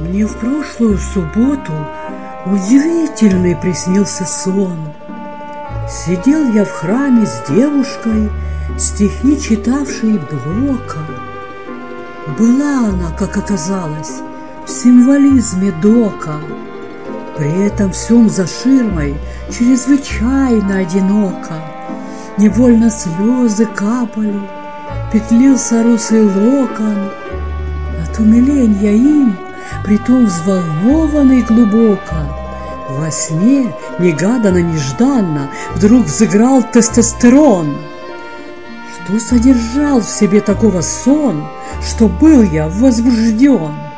Мне в прошлую субботу удивительный приснился сон. Сидел я в храме с девушкой, стихи читавшей Блока. Была она, как оказалось, в символизме Дока. При этом всем за ширмой чрезвычайно одиноко. Невольно слезы капали, петлился русый локон. От умиления им — притом взволнованный глубоко. Во сне, негаданно-нежданно, вдруг взыграл тестостерон. Что содержал в себе такого сон, что был я возбужден?